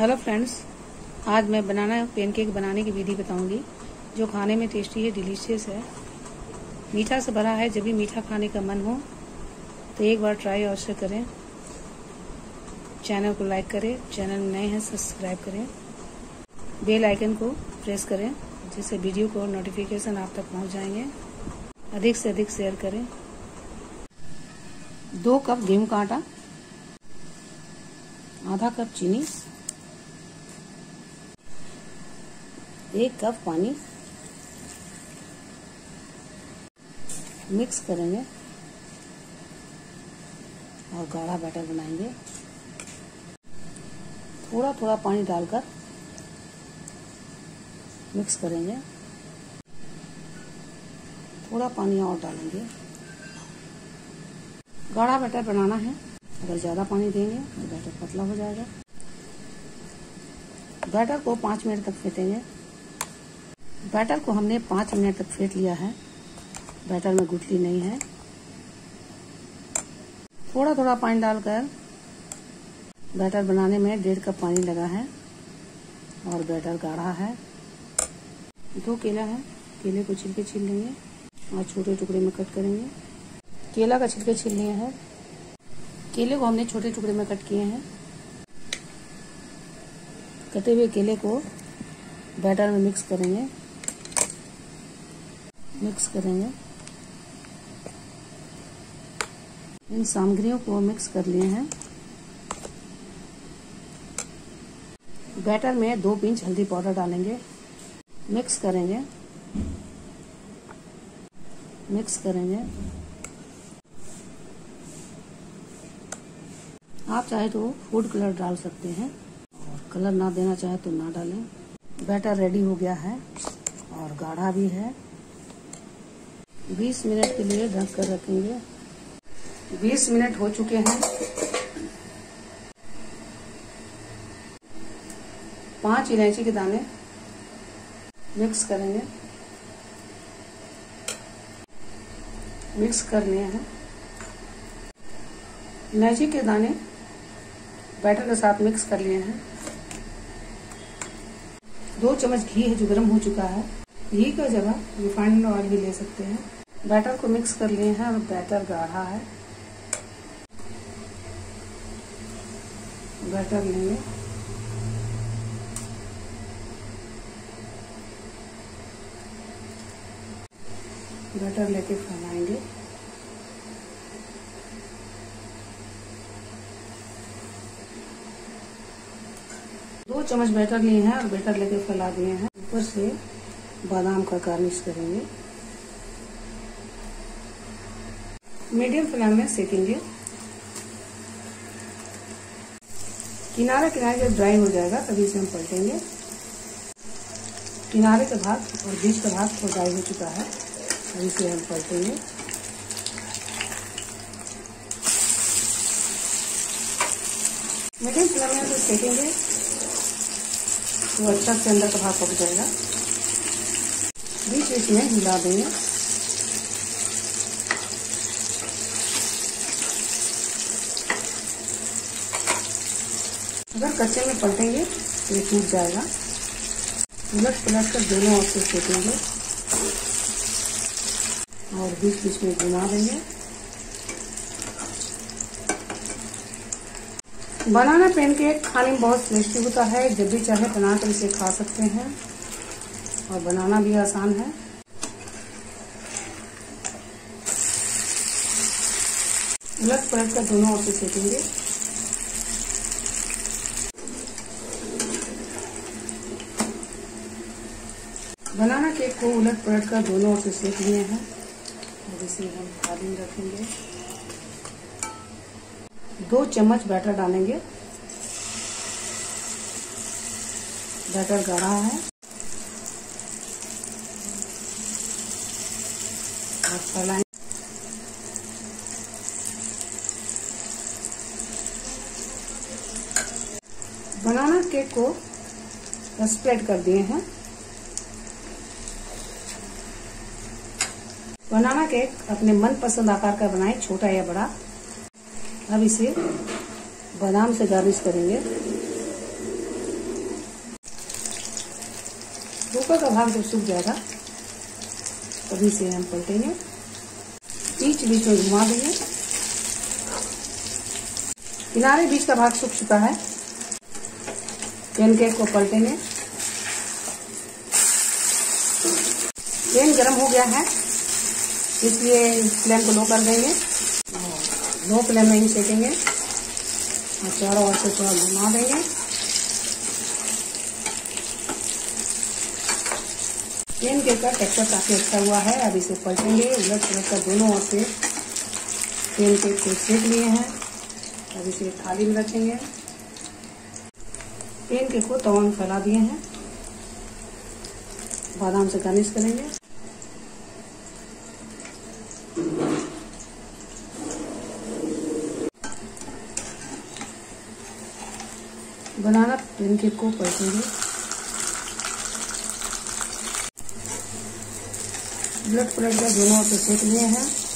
Hello friends आज मैं बनाना pancake बनाने की विधि बताऊँगी, जो खाने में टेस्टी है डिलीशियस है। मीठा से भरा है, जब भी मीठा खाने का मन हो तो एक बार ट्राई अवश्य करें। चैनल को लाइक करें चैनल नए हैं सब्सक्राइब करें। बेल आइकन को प्रेस करें, जिससे वीडियो को नोटिफिकेशन आप तक पहुँच जाएँगे। अधिक से अधिक शेयर करें। दो कप गेहूँ का आटा, आधा कप चीनी एक कप पानी मिक्स करेंगे और गाढ़ा बैटर बनाएँगे। थोड़ा थोड़ा पानी डालकर मिक्स करेंगे। थोड़ा पानी और डालेंगे। गाढ़ा बैटर बनाना है। अगर ज़्यादा पानी देंगे तो बैटर पतला हो जाएगा। बैटर को पाँच मिनट तक फेंटेंगे। बैटर को हमने पाँच मिनट तक फेंट लिया है। बैटर में गुठली नहीं है। थोड़ा थोड़ा पानी डालकर बैटर बनाने में डेढ़ कप पानी लगा है और बैटर गाढ़ा है। दो केला है। केले को छिलके छील लेंगे और छोटे टुकड़े में कट करेंगे। केला का छिलके छील लिए हैं। केले को हमने छोटे टुकड़े में कट किए हैं। कटे हुए केले को बैटर में मिक्स करेंगे। मिक्स करेंगे। इन सामग्रियों को मिक्स कर लिए हैं। बैटर में दो पिंच हल्दी पाउडर डालेंगे। मिक्स करेंगे। मिक्स करेंगे। आप चाहे तो फ़ूड कलर डाल सकते हैं। और कलर ना देना चाहे तो ना डालें। बैटर रेडी हो गया है और गाढ़ा भी है। 20 मिनट के लिए ढक कर रखेंगे। 20 मिनट हो चुके हैं। पाँच इलायची के दाने मिक्स करेंगे। मिक्स करने हैं। इलायची के दाने बैटर के साथ मिक्स कर लिए हैं। दो चम्मच घी है जो गर्म हो चुका है। घी का जगह रिफाइंड ऑयल भी ले सकते हैं। बैटर को मिक्स कर लिए हैं और बैटर गाढ़ा है। बैटर लेंगे बैटर लेके फैलाएँगे। दो चम्मच बैटर लिए हैं और बैटर लेके फैला दिए हैं। ऊपर से बादाम का गार्निश करेंगे। मीडियम फ्लेम में सेकेंगे किनारा किनारे जब ड्राई हो जाएगा, तभी इसे हम पलटेंगे। किनारे का भाग और बीच का भाग तो ड्राई हो चुका है अभी इसे हम पलटेंगे। मीडियम फ्लेम में सेकेंगे तो अच्छा से अंदर का भाग पक जाएगा। बीच बीच में हिला देंगे। अगर कच्चे में पलटेंगे तो ये टूट जाएगा। उलट पलट कर दोनों ओर से सेकेंगे और बीच बीच में घुमा देंगे। बनाना पैनकेक खाने में बहुत टेस्टी होता है। जब भी चाहे बना कर इसे खा सकते हैं। और बनाना भी आसान है। उलट पलट कर दोनों ओर से सेकेंगे बनाना केक को उलट पलट कर दोनों ओर से सेक लिए हैं। और इसे हम में रखेंगे। दो चम्मच बैटर डालेंगे। बैटर गाढ़ा है। और फैलाएँ। बनाना केक को स्प्रेड कर दिए हैं। बनाना केक अपने मनपसंद आकार का बनाए, छोटा या बड़ा। अब इसे बादाम से गार्निश करेंगे। ऊपर का भाग जब सूख जाएगा, तभी से हम पलटेंगे। बीच बीच में घुमा देंगे। किनारे बीच का भाग सूख चुका है। पेन केक को पलटेंगे। पेन गर्म हो गया है। इसलिए फ्लेम को लो कर देंगे। लो फ्लेम में ही सेकेंगे। और चारों ओर से थोड़ा घुमा देंगे। पेन केक का टेक्सचर काफ़ी अच्छा हुआ है। अब इसे पलटेंगे। उलट पलट कर दोनों ओर से पेन केक को सेक लिए हैं। अब इसे थाली में रखेंगे। पेन केक को तवा में फैला दिए हैं। बादाम से गार्निश करेंगे। पेन केक को पलटेंगे ब्लड प्रेशर दोनों से सेक लिए हैं।